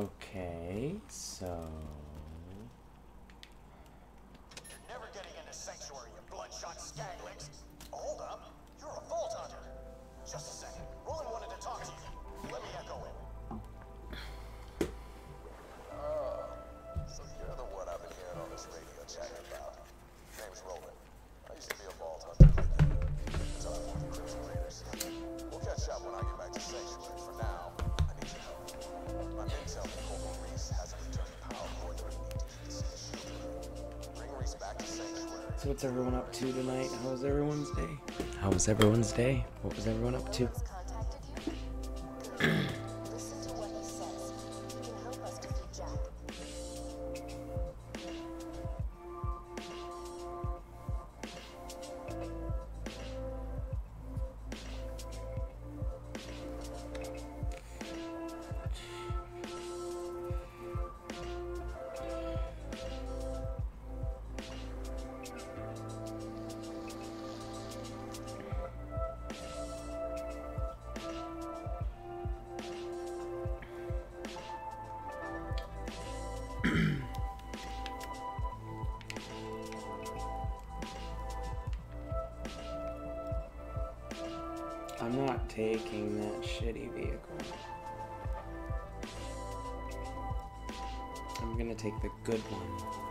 Okay, so. Never getting into sanctuary, you bloodshot skaglings. Hold up, you're a vault hunter. Just a second. Roland wanted to talk to you. Let me echo him. Oh, so you're the one I've been hearing on this radio chatting about. Name's Roland. I used to be a vault hunter like you. Until I moved to Crimson Raiders. We'll catch up when I get back to Sanctuary. For now, My men me Corporal Reiss hasn't returned power cord that we need to keep the city shielded. Bring Reiss back to Sanctuary. So what's everyone up to tonight? How was everyone's day? How was everyone's day? What was everyone up to? I'm not taking that shitty vehicle. I'm gonna take the good one.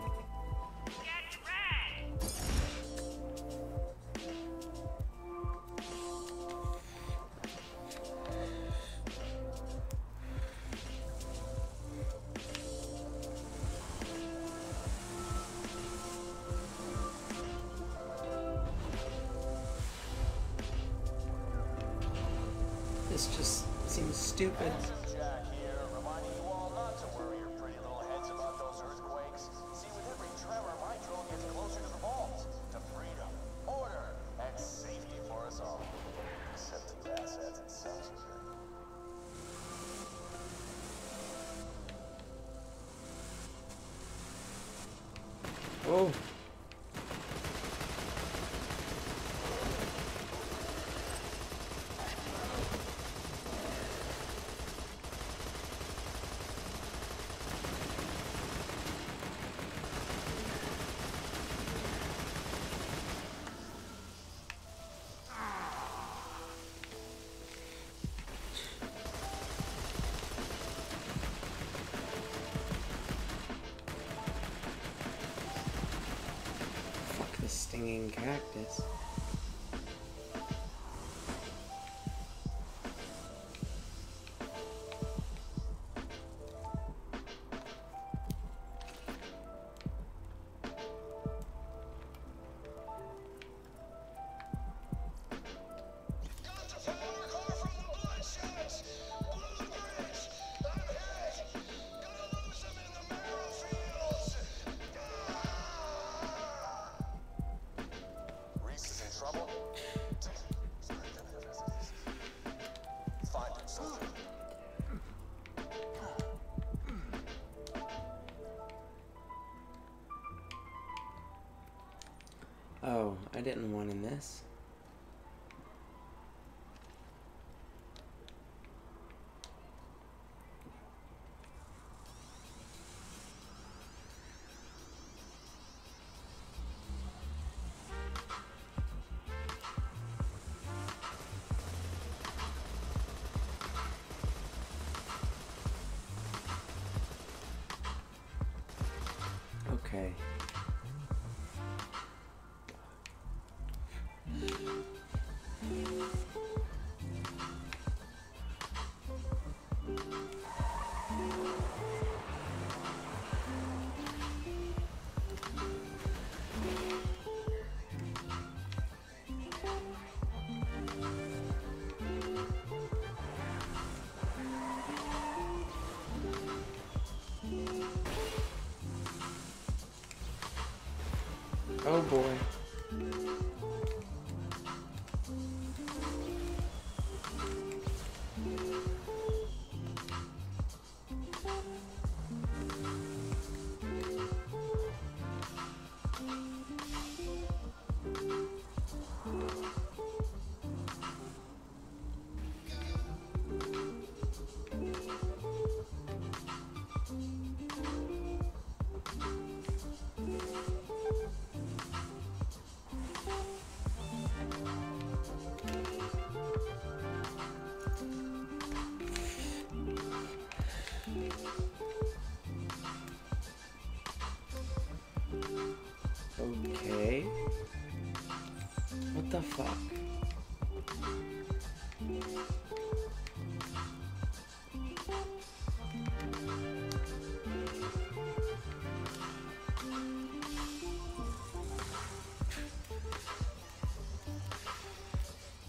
This just seems stupid. The stinging cactus. I didn't want in this. Oh boy.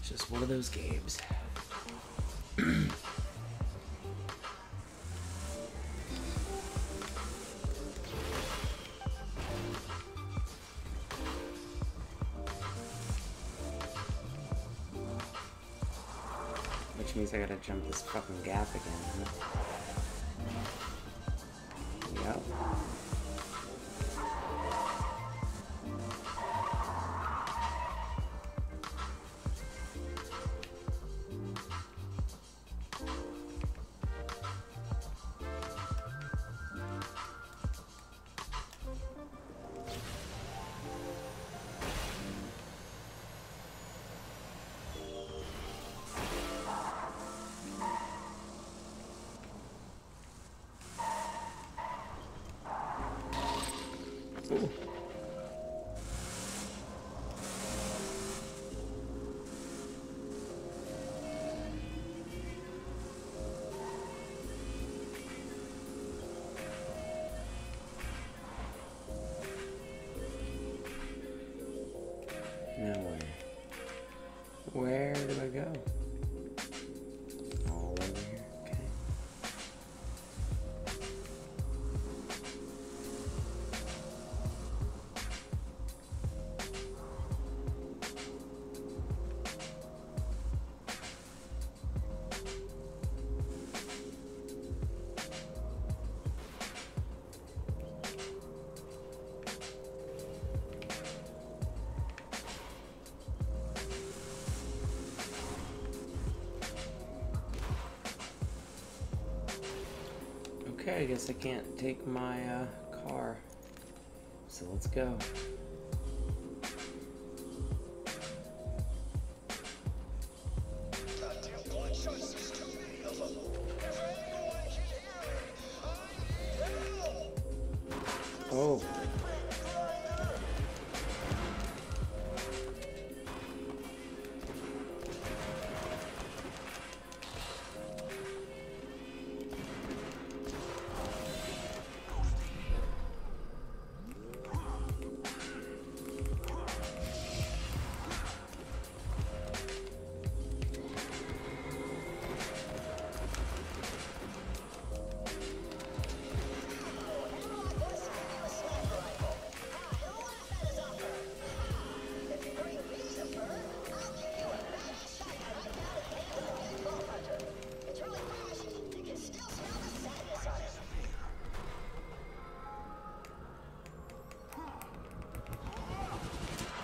Just one of those games. means I gotta jump this fucking gap again. Ooh. I guess I can't take my uh, car. So let's go.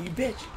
You bitch.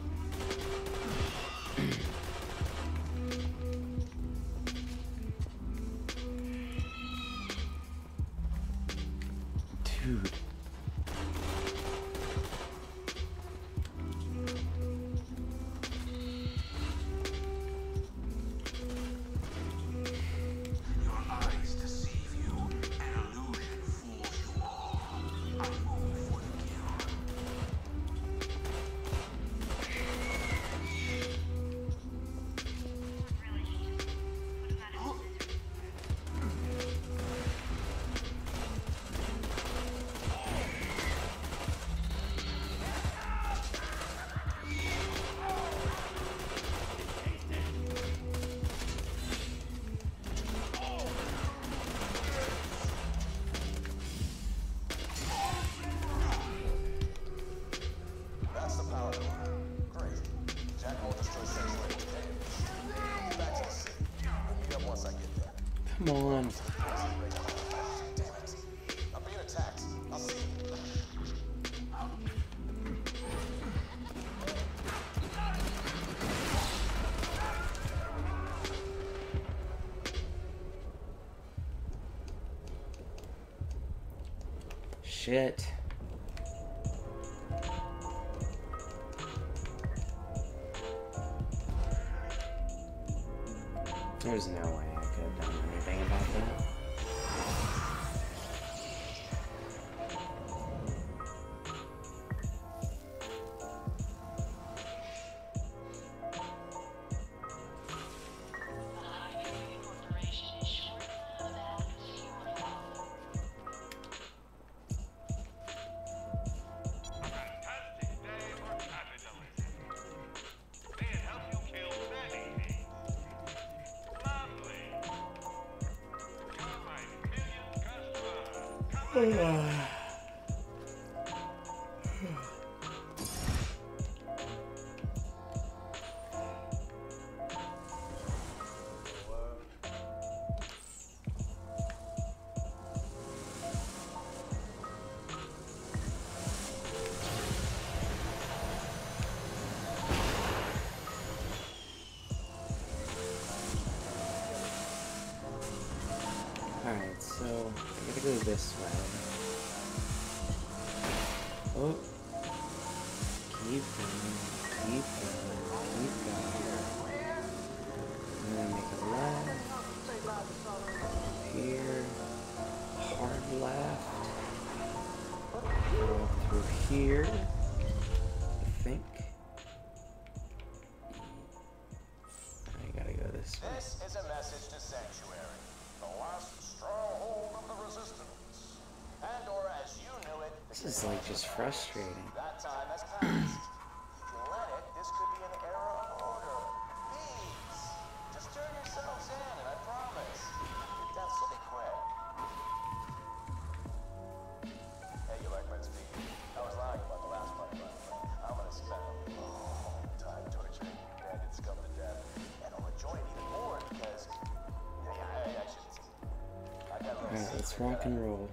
Dude. Come on. Shit. There's no way anything about that. Ay. here. I think. I gotta go this way. This is a message to Sanctuary, the last stronghold of the resistance. And or as you knew it. This is like just frustrating. Alright, let's rock and roll.